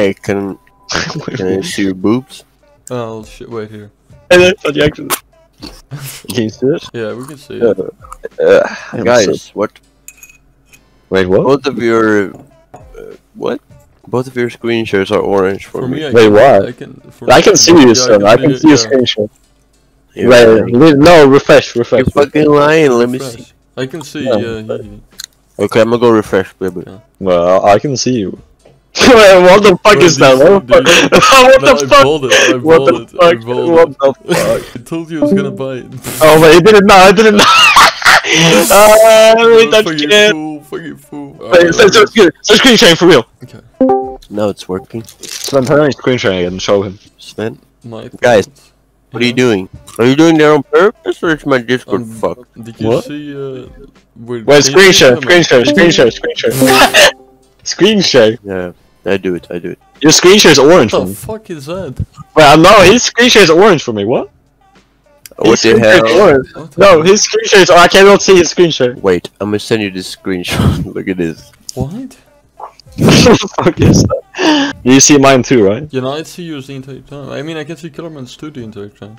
Hey, can can I see your boobs? Oh shit! Wait here. And I thought you actually. Can you see it? Yeah, we can see Yeah. it. Uh, I'm Guys, so- what? Wait, what? Both of your uh, what? Both of your screen shares are orange for, For me, I Wait, can, why? I can. For I me, can see you, yeah, son. I can see your yeah. screenshot. You Wait, lying. no, refresh, refresh. You're fucking lying. Let me see. I can see. Yeah, Yeah, yeah, yeah. Okay, I'm gonna go refresh, baby. Well, I can see you. Wait, what the fuck Bro, is that? What the fuck? what the fuck? I What the fuck? What the fuck? I told you I was gonna bite. Oh wait, I didn't know. I didn't know. Ah, wait, that fucking kid. fool, fucking fool. Wait, so, so, so, so screen sharing for real. Okay. Now it's working. Sven, turn on screen sharing and show him. Sven, My Guys, fault. what are you doing? Are you doing that on purpose or is my Discord Um, fucked? Did you What? see? Uh, wait, Wait, screen share, screen share, screen share, screen share. screen share. Yeah, I do it. I do it. Your screen share is orange for What the fuck is that? Wait, I know his screen share is orange for me. What? What His the is hell? orange. What No, his screen share is. Oh, I cannot see his screen share. Wait, I'm gonna send you this screenshot. Look at this. What? what the fuck is that? You see mine too, right? Yeah, no, I see yours the entire time. I mean, I can see Kellerman's too the entire time.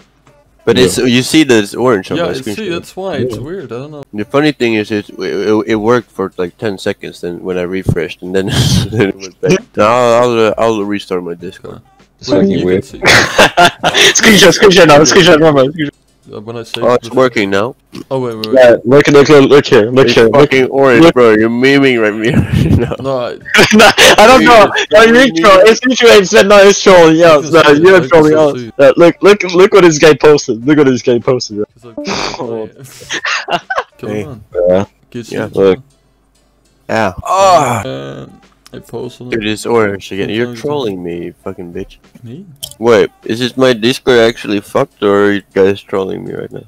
But it's you see that it's orange on Yeah, my I screen. see. That's why it's Yeah. weird. I don't know. The funny thing is, it, it it worked for like ten seconds. Then when I refreshed, and then, then it went back. Now I'll I'll, uh, I'll restart my Discord. It's Wait, fucking weird. see- screen share, screen share now, screen share, remember. uh, when I say. Oh, it's working now. Oh wait, wait, wait. Yeah, look, look, look, look here, look It's here. Look. fucking orange, look. bro. You're memeing right now. No, I, no, I don't know. No, you're trolling. It's you trolling. Said no, it's trolling. Yeah, no, see you're can trolling. still us. see it. Yeah, look, look, look what this guy posted. Look what this guy posted. bro. 'cause I- Come Hey. on. Yeah. Get Yeah, look. Yeah. Ah. Uh, I posted Dude, it. it's orange again. You're trolling me, you fucking bitch. Me? Wait, is this my Discord actually fucked, or are you guys trolling me right now?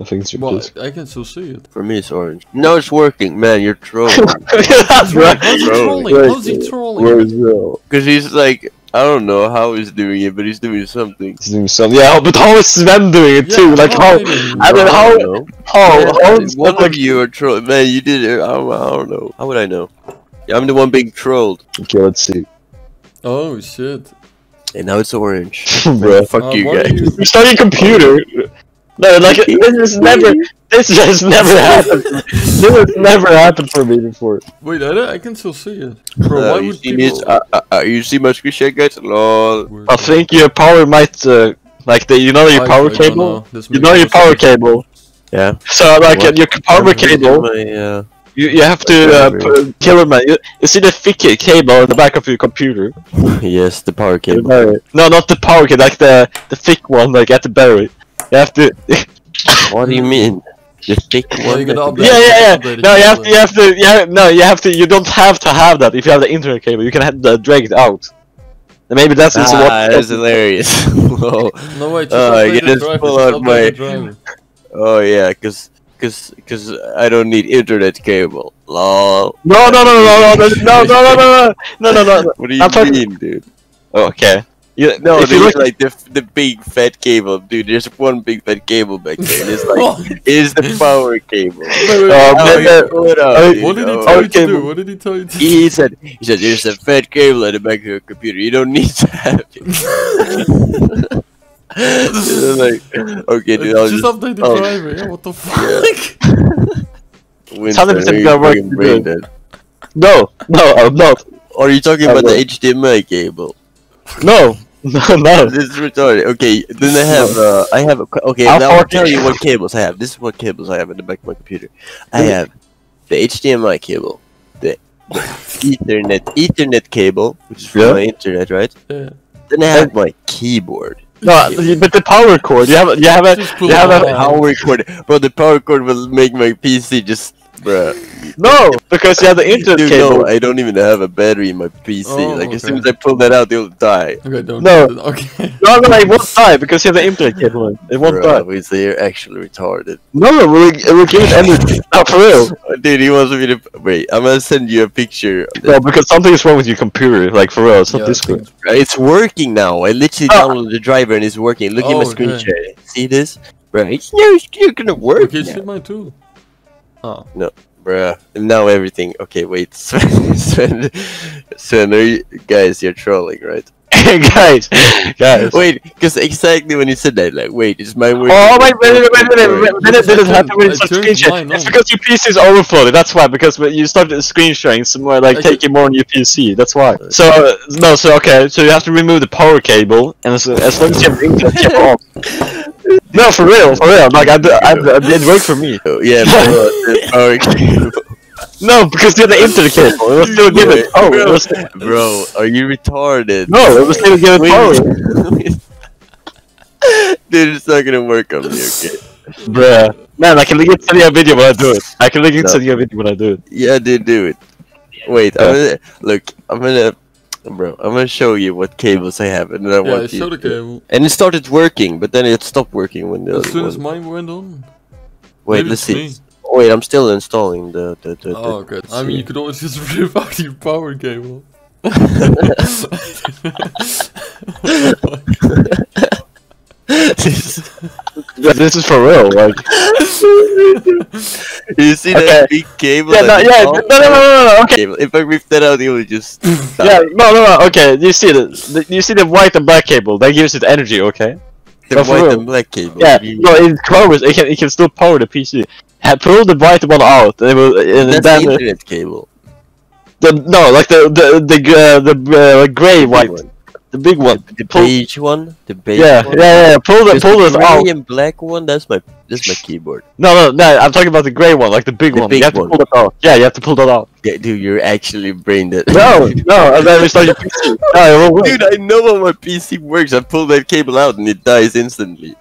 I think it's your Well, piece. I, I can still see it. For me, it's orange. No, it's working, man. You're trolling. That's right. How's he trolling? wait, How's he trolling? Where's Will? Because he's like, I don't know how he's doing it, but he's doing something. He's doing something. Yeah, but how is Sven doing it too? Yeah, Like how how? I mean- I mean, how? don't know. How? Yeah, How? is one Sven, like, of you are trolling. Man, you did it. I don't, I don't know. How would I know? Yeah, I'm the one being trolled. Okay, let's see. Oh shit. And now it's orange. Bro. Fuck Uh, you guys. you- You start your computer. No, like this is never. This has never happened. This has never happened for me before. Wait, I, I can still see it. Bro, Uh, why you would see people... Uh, uh, uh, you see my screen share, guys? Lol. I think your power might, uh, like the you know your power I don't cable. know. You know your power sense. cable. Yeah. So like What? your power cable, using My, uh, you, you have to uh, Whatever. put, killer man. You, you see the thick cable in the back of your computer. yes, the power cable. No, not the power cable, like the the thick one. Like at the to bury it. You have to. What do you mean? The thick Yeah, one? you gotta that- update- yeah, yeah, yeah. No, you have to. You have to. Yeah, no, you have to. You don't have to have that if you have the internet cable. You can have the drag it out. And maybe that's also Ah, what. that's hilarious. No, wait, just Uh, update you just pull out my- Oh yeah, cause, cause, cause I don't need internet cable. Lol. No, no, no, no, no, no, no, no, no, no, no, no, no, no. What do you I'm talking- mean, dude? Okay. You, No, if you there's look, like the the big fat cable, dude. There's one big fat cable back there. It's like it's the power cable. Wait, wait, Oh, wait. Uh, uh. What did he Oh, tell you to do? What did he tell you to do? He said, he said, there's a fat cable at the back of your computer. You don't need to have it. It's like, okay, dude, I'll just just, update the oh. driver, yeah, what the fuck? Winston, Something are you gonna work fucking to brain do. dead? no, no, I'm not. Or are you talking I about the. HDMI cable? No, no, no. This is retarded. Okay, then I have, uh, I have, a, qu- okay, How now I'll tell you what cables I have. This is what cables I have in the back of my computer. I have the HDMI cable, the, the Ethernet, Ethernet cable, which is for Yeah. my internet, right? Yeah. Then I have my keyboard. No, but the power cord. You have, you have a, you have a. Oh. Power cord, bro. The power cord will make my PC just, bruh. No, because you have the internet Dude, cable. no, I don't even have a battery in my PC. Oh, like as soon as I pull that out, it'll die. Okay, don't No. Okay. No, no, it won't die because you have the internet cable. in. It won't die. Bruh, we say you're actually retarded. No, no, we'll, we'll give it energy. Not for real. Oh, Dude, he wants me to wait. I'm gonna send you a picture. No, because something is wrong with your computer. Like for real, it's not Yeah, this I good. It's working now. I literally Oh. downloaded the driver and it's working. Look at my Oh, screen okay. share. See this? Bro, it's no, it's still gonna work. Okay, now. see mine too. Oh. Bro, bruh. Now everything. Okay, wait, Sven, Sven, Sven, are you, guys, you're trolling, right? guys, guys. Wait, because exactly when you said that, like, wait, is my word? Oh wait, wait, wait, wait, wait, wait, wait, did it happen I with some turned screen mine? It's because your PC is overflooded. That's why. Because when you started screen sharing, some more like I could- taking more on your PC. That's why. So uh, no, so okay, so you have to remove the power cable, and as, as long as you have the internet cable on. No, for real, for real. Like I, I, I did work for me. Oh, yeah, bro, power. No, because you're the internet cable. It was still giving. Oh, it was, Bro, are you retarded? no, it was still giving power. Dude, it's not gonna work on me, okay? Bruh. Man, I can link it to your video when I do it. I can link it No. to your video when I do it. Yeah, dude, do it. Wait, I'm gonna look. I'm gonna, bro. I'm gonna show you what cables I have, and then I Yeah, want you. show the cable. And it started working, but then it stopped working when the. As soon as mine went on. Wait, Maybe let's see. me. Wait, I'm still installing the the the. the Oh, okay. let's I mean, you could always just rip out your power cable. But this is for real. Like, you see that big cable? yeah, no, yeah, no, no, no, no, no, okay. If I rip that out, it will just. Yeah, no, no, no, okay. You see the, the you see the white and black cable that gives it energy, okay? the white and black cable. Yeah, no, it covers. It can, it can still power the PC. Pull the white one out, and, it will, and That's then the internet cable. the no, like the the the uh, the uh, gray white, one. The big one. The Pull- beige one. The beige Yeah, yeah, one. yeah, yeah. Pull the pull the this out. gray and black one. That's my that's my keyboard. No, no, no. I'm talking about the gray one, like the big The one. big you have one. to pull that out. Yeah, you have to pull that out. Yeah, dude, you're actually brain dead. No, no, and then restart your PC. No, it. Dude, I know how my PC works. I pull that cable out and it dies instantly.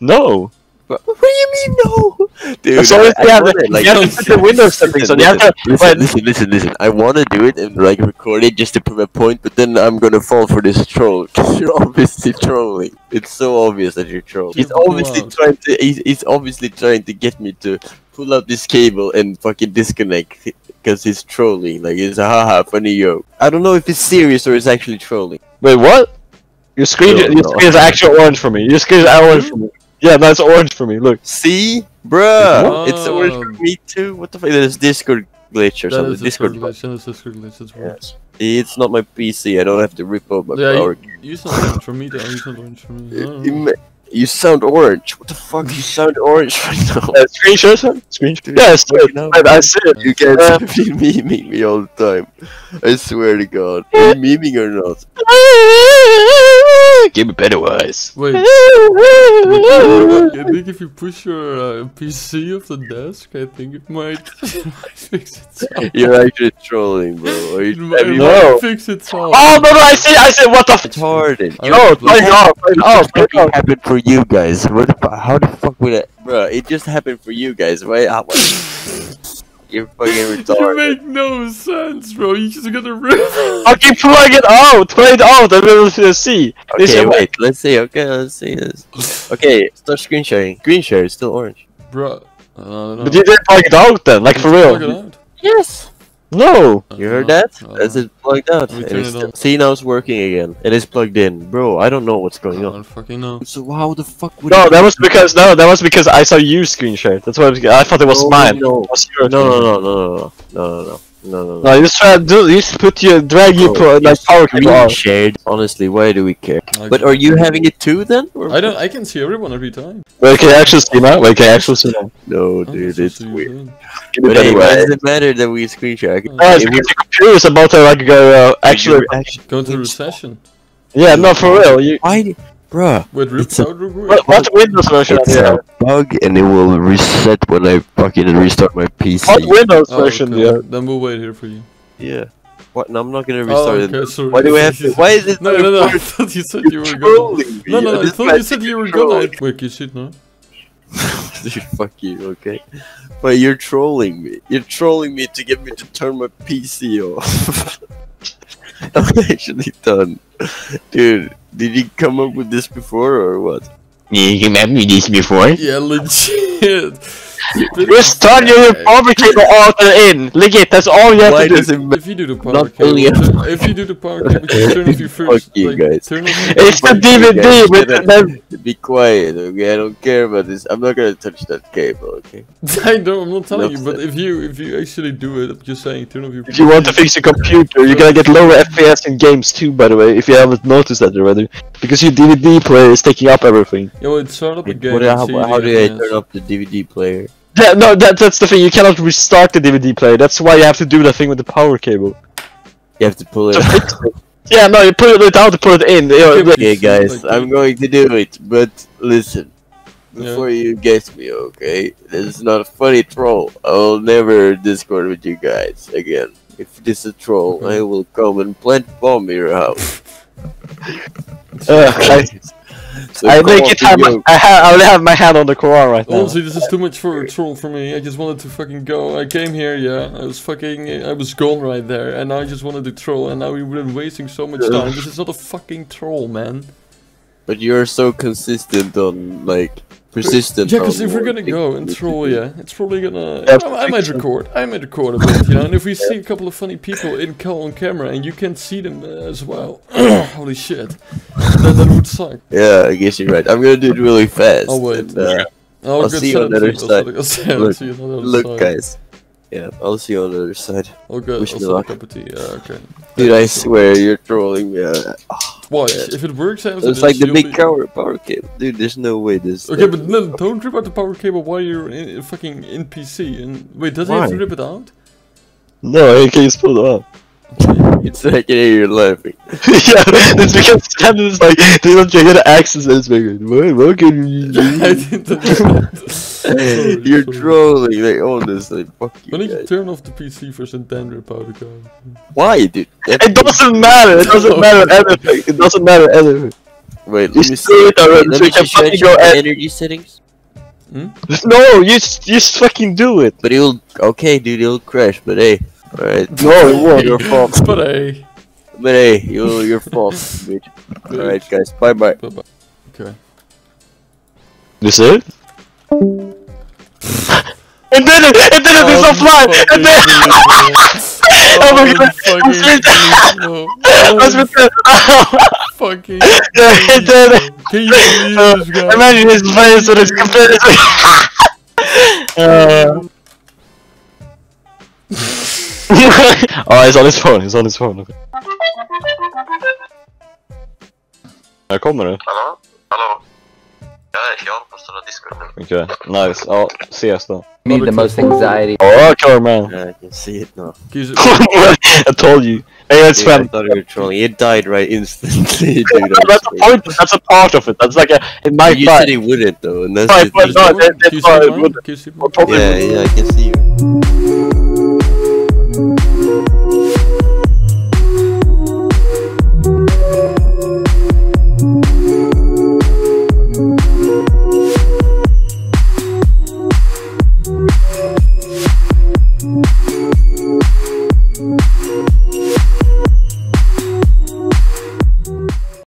No. What, what do you mean no? Dude, As long as I- I have wanna, the, you have to put the Windows settings on. You have to. listen, wait, listen, listen, listen. I want to do it and like record it just to prove a point, but then I'm gonna fall for this troll because you're obviously trolling. It's so obvious that you're trolling. He's obviously out. trying to. He's, he's obviously trying to get me to pull out this cable and fucking disconnect because he's trolling. Like it's a haha funny yo. I don't know if it's serious or it's actually trolling. Wait, what? Your screen, No, your no. screen is actually orange for me. Your screen is orange for me. Yeah, no, it's orange for me. Look. See, bruh, What? it's orange for me too. What the fuck? There's Discord glitch or That something. is Discord. Discord glitch. That is Discord glitch. That's worse. It's not my PC. I don't have to rip out my Yeah, power. you, you sound orange for me. Though. You sound orange for me. You, you sound orange. What the fuck? You sound orange right now. Uh, screenshot, sir? Screenshot. Dude, Yeah, it's fucking good. hell. I, I see it. You guys have been memeing me all the time. I swear to God. Are you memeing or not? Give me Pennywise. Wait. I think if you push your uh, PC off the desk, I think it might, it might fix itself. You're actually trolling, bro. Are It you might, it No. might fix itself. Oh no no! I see! I see! What the? F- retarded? I- no, Like- turn it off! Turn it off! Turn it fucking off! happened for you guys. What the fu- How the fuck would it, bro? It just happened for you guys. Why? How, you're fucking retarded. You retarded. make no sense, bro. You just gotta rip. Fucking plug it out! Plug it out! I will uh, see. Okay, is- wait. Let's see. Okay, let's see this. Okay, start screen sharing. Screen share is still orange. Bro. I don't. But you didn't plug it out then, like for Plug it real. out. Yes. No. I You heard uh-huh. that? I don't That's it plugged out. Let me And turn it's it see now it's working again. It is plugged in, bro. I don't know what's I going on. don't fucking know. So how the fuck would? No, that was because no, that was because I saw you screen share. That's what I thought it was No, mine. no. It was yours. No, no, no, no, no, no, no, no, no, no. No, you just try to do. You just put your drag your Bro, po- like power cable Screen shared. Honestly, why do we care? I But are you having it too then? Or- I don't. I can see everyone every time. Wait, can you actually see now? Wait, can you actually see now? No, dude, so it's see weird. then. But hey, why does it matter that we screen share? I can- No, it's it because your computer is about to like go uh, actually. actually. Go into It's- recession. Yeah, no, for real. You Why, d- bruh? Wait, rip It's a- oh, out real quick. what, what Windows version? It's do you a bug, and it will reset when I fucking restart my PC. What Windows Oh, version? okay. do you have? Then we'll wait here for you. Yeah. What? No, I'm not gonna Oh, restart okay, it. sorry. Why do we have to? Why is it? No, no, no. I thought you said you were gonna. No, no, no. I thought you said you were gonna. Wait, you should know. Dude, fuck you, okay? But you're trolling me. You're trolling me to get me to turn my PC off. I'm actually done. Dude, did you come up with this before or what? Did You remember me this before? Yeah, legit. Just turn your power cable out in. Legit, that's all you have Why to do. does it matter? If you do the power Not cable, only- if you do the power cable, just turn off your first. Fuck you like, guys. Turn off your It's the DVD with the, the Be quiet, okay? I don't care about this. I'm not gonna touch that cable, okay? I know, I'm not telling you, but if you if you actually do it, I'm just saying, turn off your. If you want to fix your computer, you're gonna get lower FPS in games too, by the way, if you haven't noticed that already. Because your DVD player is taking up everything. Yo, it start up again. What, how, how do I turn off the DVD player? Yeah, no, that, that's the thing, you cannot restart the DVD player, that's why you have to do that thing with the power cable. You have to pull it out. Yeah, no, you put it out to put it in. Okay, guys, I'm going to do it, but listen. Yeah. Before you guess me, okay? This is not a funny troll. I will never Discord with you guys again. If this is a troll, I will come and plant bomb in your house. Uh, I, So I come make it have my. I, ha- I will have my hand on the Quran right now. Honestly, this is too much for a troll for me. I just wanted to fucking go. I came here, yeah. I was fucking. I was gone right there, and I just wanted to troll. And now we've been wasting so much time. This is not a fucking troll, man. But you're so consistent on, like, persistent. Yeah, because if we're gonna go and troll, yeah, it's probably gonna. Yeah, I, I might fiction. record. I might record a bit, you know. And if we see a couple of funny people in call on camera and you can see them as well, holy shit, then that would suck. Yeah, I guess you're right. I'm gonna do it really fast. Oh, wait. and, uh, Oh, I'll good see you on the other side. I'll see, I'll Look, see you on the other look, side. guys. Yeah, I'll see you on the other side. Oh, good. wish I'll me luck. cup of tea. Yeah, okay. Dude, I swear you're trolling me. Uh, Watch, Yeah. if it works after it's like the big power power cable. Dude, there's no way this. Okay, but no, don't rip out the power cable while you're in, in fucking in PC. And wait, does he have to rip it out? No, you can just pull it up. It's like I can hear you laughing. yeah, it's because Sam is like, they don't get the access and it's like, what, what can you I do? didn't understand. Sorry, you're trolling. Like honestly, fuck you Why don't you turn off the PC for and then rip out? Why, dude? That's- It doesn't matter, it doesn't matter anything, it doesn't matter anything. Wait, let You me see see. it already, Let so me you can fucking your go and- energy settings. Hmm? No, you just, you just fucking do it. But it'll okay, dude. It'll crash. But hey, alright. No, it won't. Your fault. But hey. But hey, you your fault, bitch. Alright, guys. Bye bye. Bye bye. Okay. This it? and then it, and then it is Oh, offline, and then Oh my god, fucking I'm straight- please, no. I was Oh, with the, fucking and then Can you believe uh, this guy? imagine his face with his computer. uh, oh, he's on his phone. He's on his phone. Okay. Här kommer det. Hallå? Hallå? Jag är Sean på Stora Discord nu. Okej, nice. Ja, ses då. me the most anxiety. Oh, klar man. Yeah, I can see it now. I told you. Hey, it's Dude, I fun. thought you were trolling. It died right instantly, dude. That's a swear. point. That's a part of it. That's like a. It might You die. said he wouldn't though, and that's Right, the but thing. no, Can you that- see that's why mine? it would- Can you see mine? Well, Yeah, yeah, I can see you.